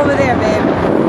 over there, babe.